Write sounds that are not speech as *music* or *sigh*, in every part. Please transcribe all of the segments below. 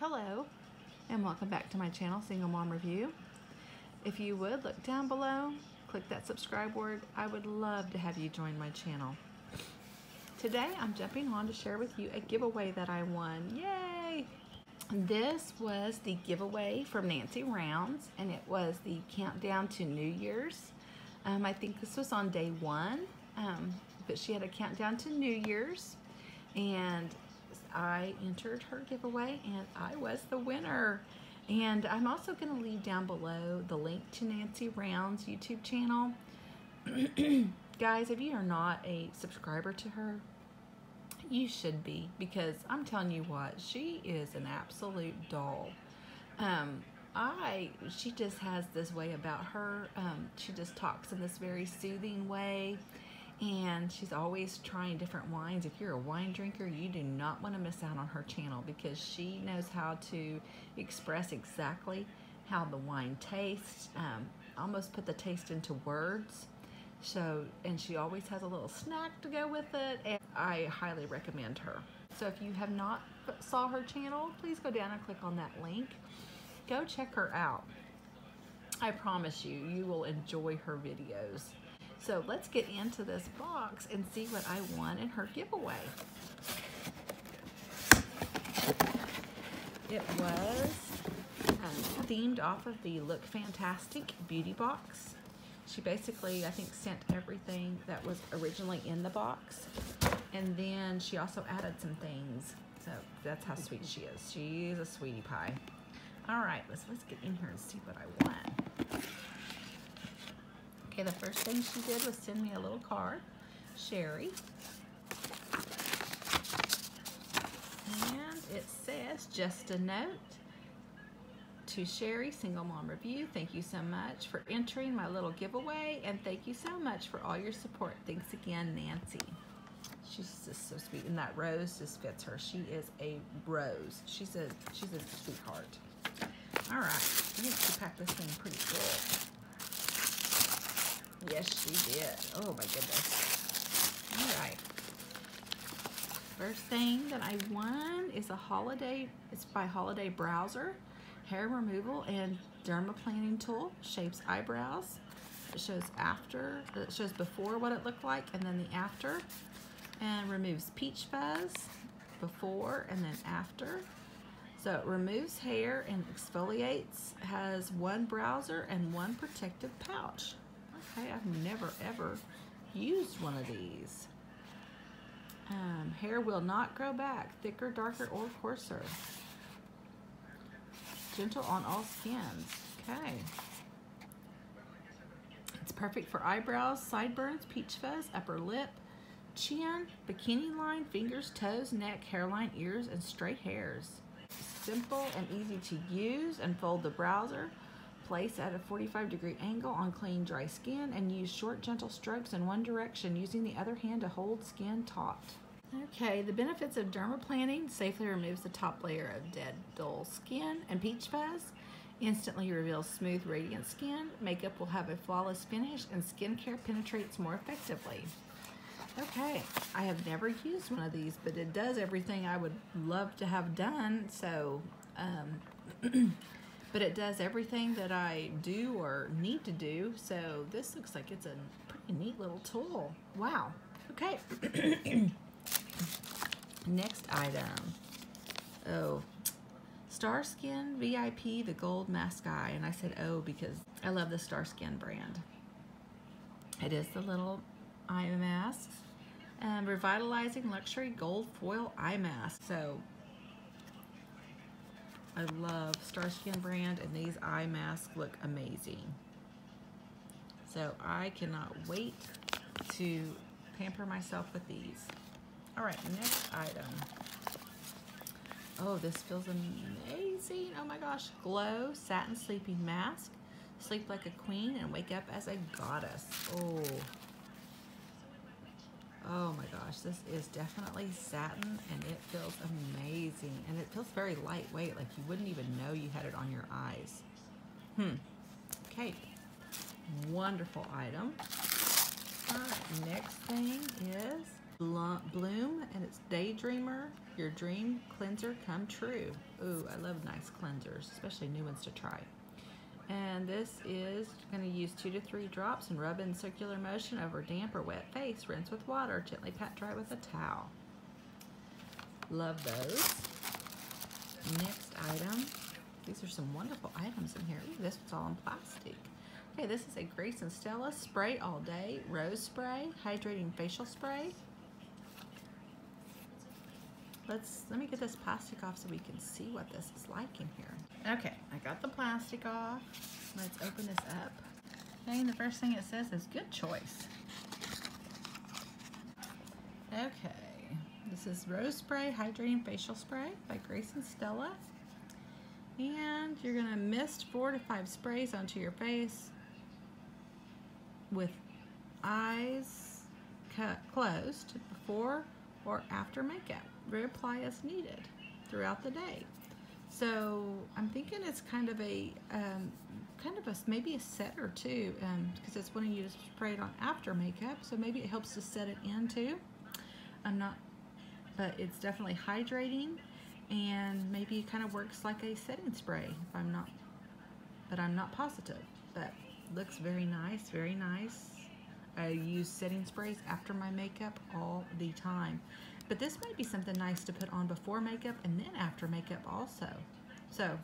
Hello, and welcome back to my channel, Single Mom Review. If you would, look down below, click that subscribe word. I would love to have you join my channel. Today, I'm jumping on to share with you a giveaway that I won. Yay! This was the giveaway from Nancy Rounds, and it was the countdown to New Year's. Um, I think this was on day one, um, but she had a countdown to New Year's, and I entered her giveaway and I was the winner. And I'm also going to leave down below the link to Nancy Round's YouTube channel. *clears throat* Guys, if you are not a subscriber to her, you should be because I'm telling you what, she is an absolute doll. Um, I, she just has this way about her. Um, she just talks in this very soothing way and she's always trying different wines. If you're a wine drinker, you do not want to miss out on her channel because she knows how to express exactly how the wine tastes, um, almost put the taste into words. So, and she always has a little snack to go with it, and I highly recommend her. So if you have not saw her channel, please go down and click on that link. Go check her out. I promise you, you will enjoy her videos. So let's get into this box and see what I won in her giveaway. It was um, themed off of the Look Fantastic beauty box. She basically, I think, sent everything that was originally in the box. And then she also added some things. So that's how sweet she is. She's a sweetie pie. All right, let's, let's get in here and see what I won. Okay, the first thing she did was send me a little card, Sherry. And it says, just a note to Sherry, Single Mom Review. Thank you so much for entering my little giveaway and thank you so much for all your support. Thanks again, Nancy. She's just so sweet and that rose just fits her. She is a rose. She's a she's a sweetheart. All right, I think she packed this thing pretty good. Yes, she did. Oh my goodness. All right. First thing that I won is a holiday, it's by Holiday Browzer. Hair removal and dermaplaning tool. Shapes eyebrows. It shows after, it shows before what it looked like and then the after. And removes peach fuzz before and then after. So it removes hair and exfoliates, has one browser and one protective pouch. Okay, I've never ever used one of these. Um, hair will not grow back, thicker, darker, or coarser. Gentle on all skins. Okay. It's perfect for eyebrows, sideburns, peach fuzz, upper lip, chin, bikini line, fingers, toes, neck, hairline, ears, and straight hairs. Simple and easy to use and fold the browser place at a 45 degree angle on clean dry skin and use short gentle strokes in one direction using the other hand to hold skin taut. Okay, the benefits of dermaplaning safely removes the top layer of dead, dull skin and peach fuzz. Instantly reveals smooth, radiant skin. Makeup will have a flawless finish and skincare penetrates more effectively. Okay, I have never used one of these, but it does everything I would love to have done, so um, *clears throat* but it does everything that I do or need to do. So this looks like it's a pretty neat little tool. Wow. Okay. *coughs* Next item. Oh, Starskin VIP, the gold mask eye. And I said, oh, because I love the Starskin brand. It is the little eye mask. Um, revitalizing luxury gold foil eye mask. So I love Starskin brand and these eye masks look amazing. So I cannot wait to pamper myself with these. All right, next item. Oh, this feels amazing. Oh my gosh. Glow Satin Sleeping Mask. Sleep like a queen and wake up as a goddess. Oh, Oh my gosh, this is definitely satin and it feels amazing. And it feels very lightweight, like you wouldn't even know you had it on your eyes. Hmm. Okay. Wonderful item. Next thing is Bloom, and it's Daydreamer, your dream cleanser come true. Ooh, I love nice cleansers, especially new ones to try. And this is going to use two to three drops and rub in circular motion over damp or wet face. Rinse with water. Gently pat dry with a towel. Love those. Next item. These are some wonderful items in here. Ooh, this one's all in plastic. Okay, this is a Grace and Stella Spray All Day Rose Spray Hydrating Facial Spray. Let's, let me get this plastic off so we can see what this is like in here. Okay, I got the plastic off. Let's open this up. Okay, the first thing it says is good choice. Okay, this is Rose Spray Hydrating Facial Spray by Grace and Stella. And you're gonna mist four to five sprays onto your face with eyes closed before or after makeup reapply as needed throughout the day. So I'm thinking it's kind of a um, kind of a maybe a setter too, because um, it's wanting you to spray it on after makeup. So maybe it helps to set it in too. I'm not, but it's definitely hydrating and maybe it kind of works like a setting spray if I'm not, but I'm not positive. But looks very nice, very nice. I use setting sprays after my makeup all the time. But this might be something nice to put on before makeup and then after makeup also. So,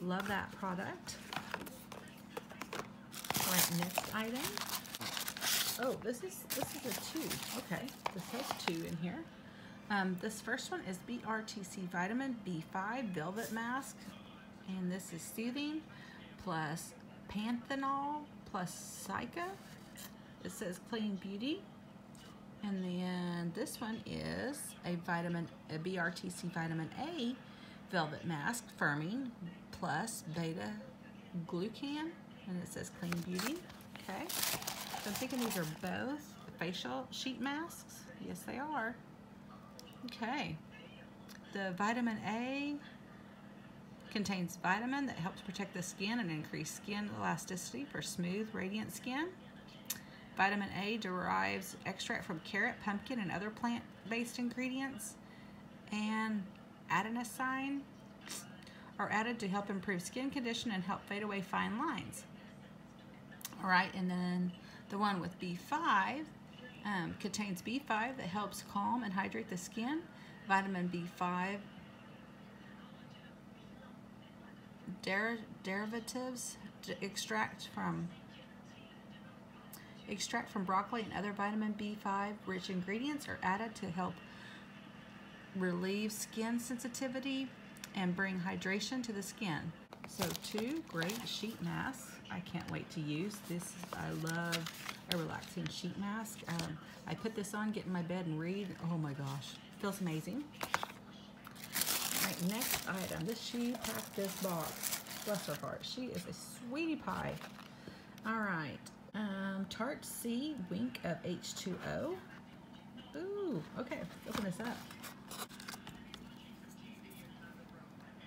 love that product. All right, next item. Oh, this is this is a two. Okay, this has two in here. Um, this first one is BRTC Vitamin B5 Velvet Mask. And this is soothing plus panthenol plus Cica. It says clean beauty. And then this one is a vitamin, a BRTC vitamin A velvet mask, firming, plus beta glucan, and it says clean beauty. Okay, so I'm thinking these are both facial sheet masks. Yes, they are. Okay, the vitamin A contains vitamin that helps protect the skin and increase skin elasticity for smooth, radiant skin. Vitamin A derives extract from carrot, pumpkin, and other plant-based ingredients. And adenosine are added to help improve skin condition and help fade away fine lines. All right, and then the one with B5 um, contains B5 that helps calm and hydrate the skin. Vitamin B5 der derivatives extract from Extract from broccoli and other vitamin B5 rich ingredients are added to help relieve skin sensitivity and bring hydration to the skin. So two great sheet masks. I can't wait to use. This, I love a relaxing sheet mask. Um, I put this on, get in my bed and read. Oh my gosh, feels amazing. All right, next item. This she packed this box. Bless her heart. She is a sweetie pie. All right, um, Tarte Sea Wink of H2O. Ooh, okay, open this up.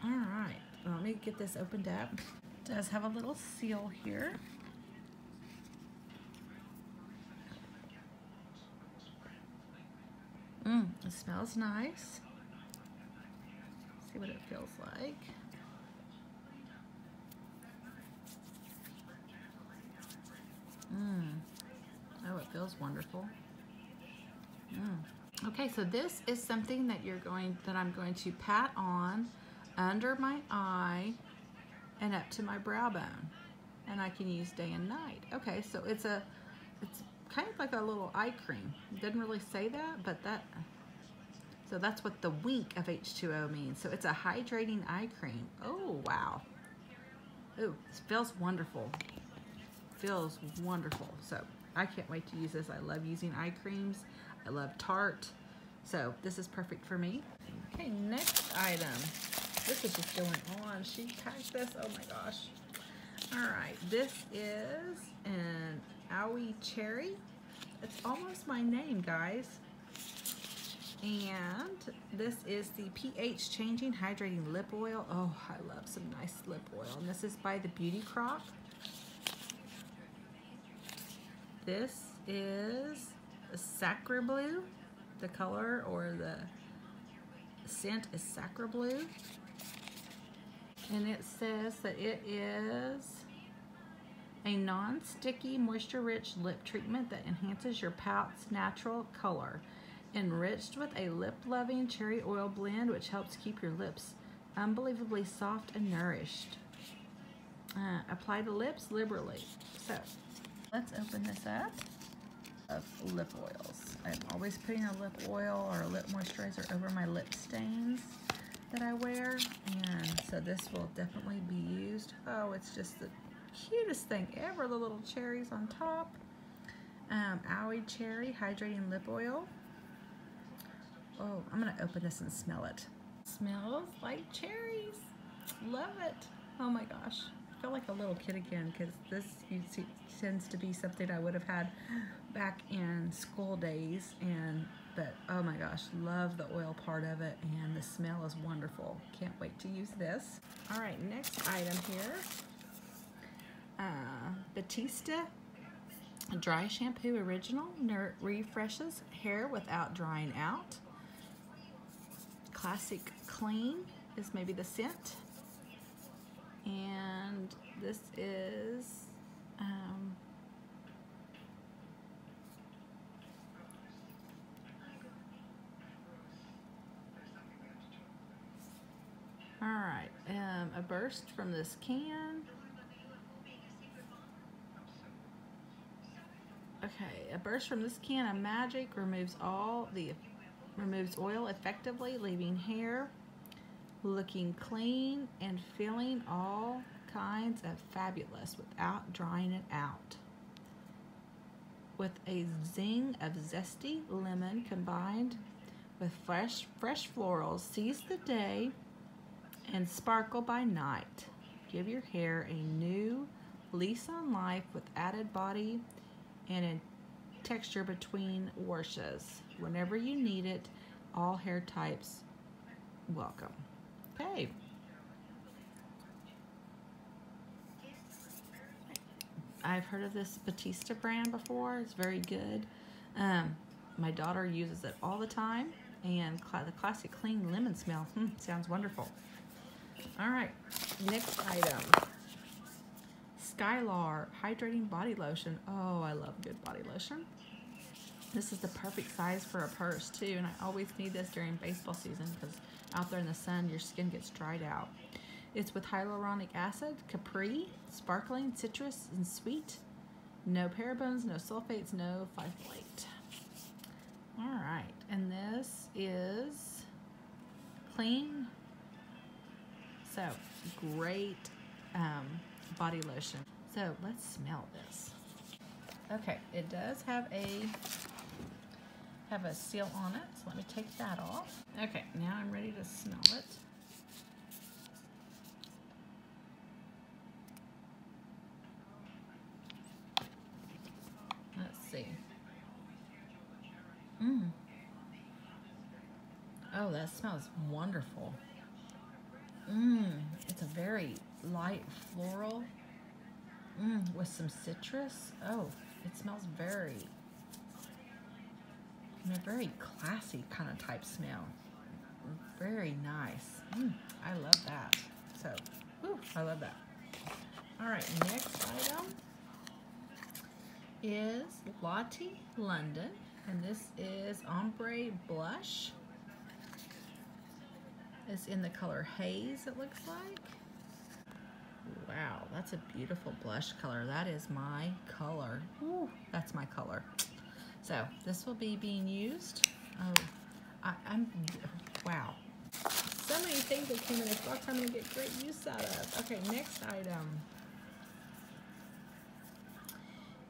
All right, let me get this opened up. It does have a little seal here. Mmm, it smells nice. See what it feels like. Mmm. Oh, it feels wonderful. Mm. Okay, so this is something that you're going that I'm going to pat on under my eye and up to my brow bone. And I can use day and night. Okay, so it's a it's kind of like a little eye cream. Didn't really say that, but that so that's what the wink of H2O means. So it's a hydrating eye cream. Oh, wow. Oh, it feels wonderful feels wonderful. So I can't wait to use this. I love using eye creams. I love Tarte. So this is perfect for me. Okay, next item. This is just going on. She packed this. Oh my gosh. All right, this is an Aoi Cherry. It's almost my name, guys. And this is the pH Changing Hydrating Lip Oil. Oh, I love some nice lip oil. And this is by the Beauty Crop. This is Sacra Blue. The color or the scent is Sacra Blue. And it says that it is a non-sticky, moisture-rich lip treatment that enhances your pout's natural color. Enriched with a lip-loving cherry oil blend, which helps keep your lips unbelievably soft and nourished. Uh, apply the lips liberally. So, let's open this up of lip oils. I'm always putting a lip oil or a lip moisturizer over my lip stains that I wear, and so this will definitely be used. Oh, it's just the cutest thing ever, the little cherries on top. Um, Aoi Cherry Hydrating Lip Oil. Oh, I'm gonna open this and smell it. Smells like cherries. Love it. Oh my gosh. Feel like a little kid again because this see, tends to be something I would have had back in school days and but oh my gosh love the oil part of it and the smell is wonderful. Can't wait to use this. All right next item here uh, Batiste dry shampoo original refreshes hair without drying out. Classic clean is maybe the scent and this is um, all right um, a burst from this can. Okay a burst from this can of magic removes all the removes oil effectively leaving hair looking clean and feeling all kinds of fabulous without drying it out. With a zing of zesty lemon combined with fresh, fresh florals, seize the day and sparkle by night. Give your hair a new lease on life with added body and a texture between washes. Whenever you need it, all hair types welcome. Okay. I've heard of this Batiste brand before. It's very good. Um, my daughter uses it all the time. And cl the classic clean lemon smell. Hmm, sounds wonderful. All right, next item. Skylar Hydrating Body Lotion. Oh, I love good body lotion. This is the perfect size for a purse too, and I always need this during baseball season because out there in the sun, your skin gets dried out. It's with hyaluronic acid, capri, sparkling, citrus, and sweet. No parabens, no sulfates, no phthalate. All right, and this is clean. So, great um, body lotion. So, let's smell this. Okay, it does have a have a seal on it, so let me take that off. Okay, now I'm ready to smell it. Let's see. Mmm. Oh, that smells wonderful. Mmm, it's a very light floral. Mmm, with some citrus. Oh, it smells very and a very classy kind of type smell. Very nice. Mm, I love that. So, I love that. All right, next item is Lottie London, and this is Ombre Blush. It's in the color Haze, it looks like. Wow, that's a beautiful blush color. That is my color. Ooh, that's my color. So this will be being used. Oh, I, am wow. So many things that came in this box I'm gonna get great use out of. Okay, next item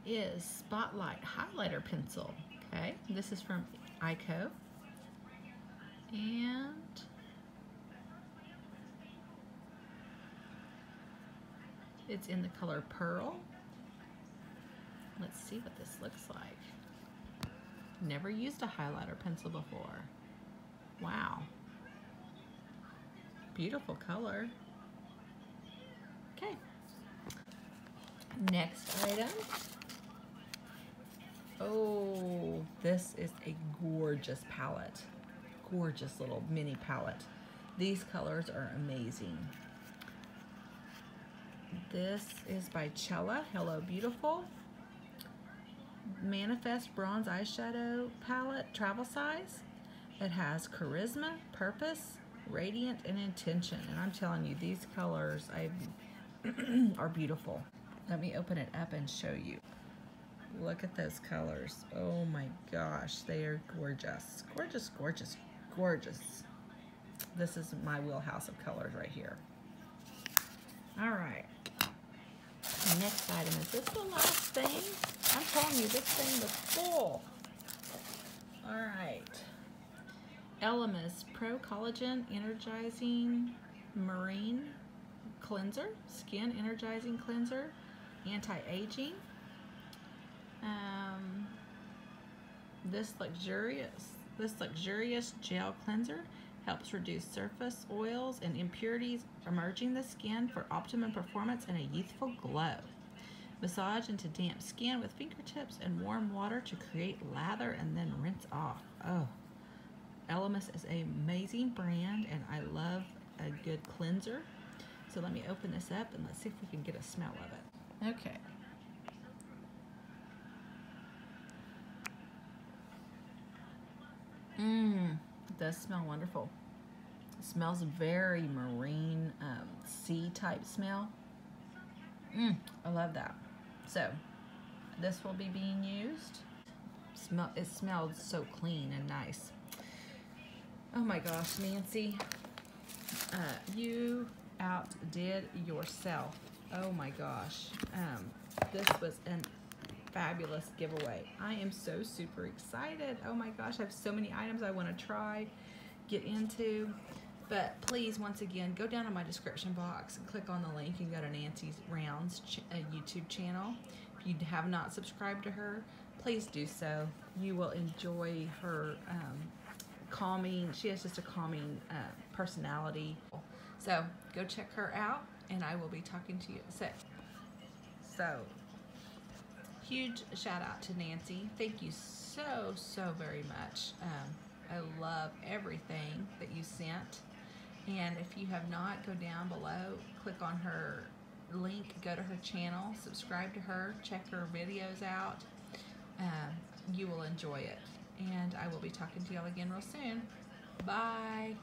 is Spotlight Highlighter Pencil. Okay, this is from Ico. And it's in the color Pearl. Let's see what this looks like. Never used a highlighter pencil before. Wow. Beautiful color. Okay. Next item Oh, this is a gorgeous palette. Gorgeous little mini palette. These colors are amazing. This is by Cella, Hello Beautiful. Manifest Bronze Eyeshadow Palette, travel size. It has charisma, purpose, radiant, and intention. And I'm telling you, these colors *clears throat* are beautiful. Let me open it up and show you. Look at those colors. Oh my gosh, they are gorgeous. Gorgeous, gorgeous, gorgeous. This is my wheelhouse of colors right here. All right. Next item, is this the last thing? I'm telling you, this thing was full. All right. Elemis Pro Collagen Energizing Marine Cleanser, Skin Energizing Cleanser, Anti-Aging. Um, this luxurious, this luxurious gel cleanser helps reduce surface oils and impurities emerging the skin for optimum performance and a youthful glow. Massage into damp skin with fingertips and warm water to create lather and then rinse off. Oh, Elemis is an amazing brand and I love a good cleanser. So let me open this up and let's see if we can get a smell of it. Okay. Mmm, does smell wonderful. It smells very marine, um, sea type smell. Mmm, I love that. So, this will be being used. Smell, it smells so clean and nice. Oh my gosh, Nancy, uh, you outdid yourself. Oh my gosh. Um, this was a fabulous giveaway. I am so super excited. Oh my gosh, I have so many items I want to try, get into. But please, once again, go down in my description box and click on the link and go to Nancy's Rounds ch uh, YouTube channel. If you have not subscribed to her, please do so. You will enjoy her um, calming, she has just a calming uh, personality. So go check her out and I will be talking to you. So, so huge shout out to Nancy. Thank you so, so very much. Um, I love everything that you sent. And if you have not, go down below, click on her link, go to her channel, subscribe to her, check her videos out. Um, you will enjoy it and I will be talking to y'all again real soon. Bye.